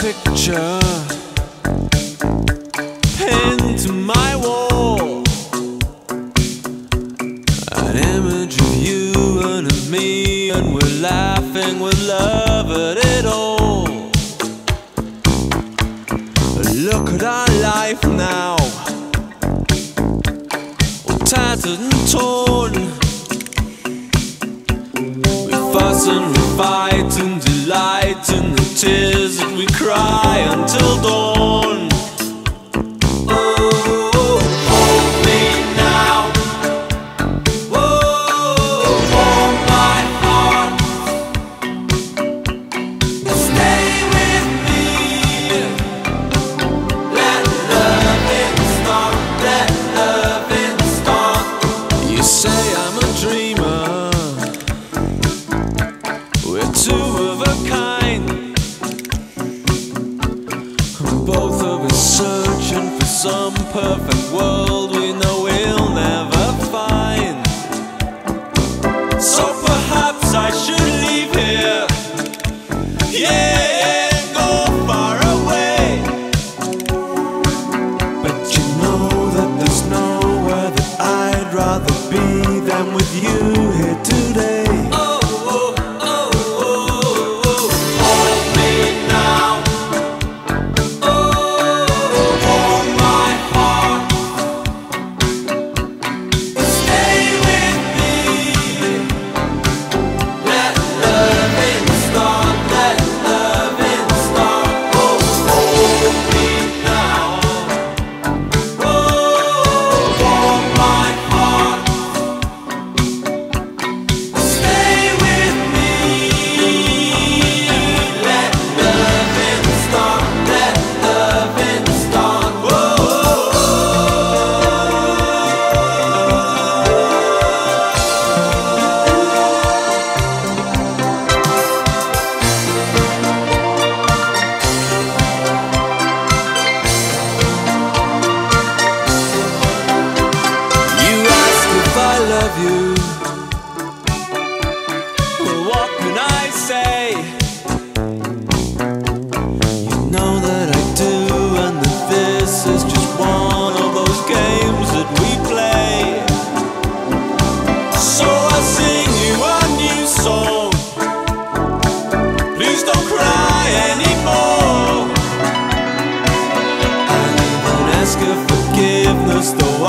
picture pinned to my wall. An image of you and of me, and we're laughing with love at it all. Look at our life now, all tattered and torn. We fuss and we fight and delight in the tears we cry until dawn. searching for some perfect world we know we'll never find. So ask her forgiveness though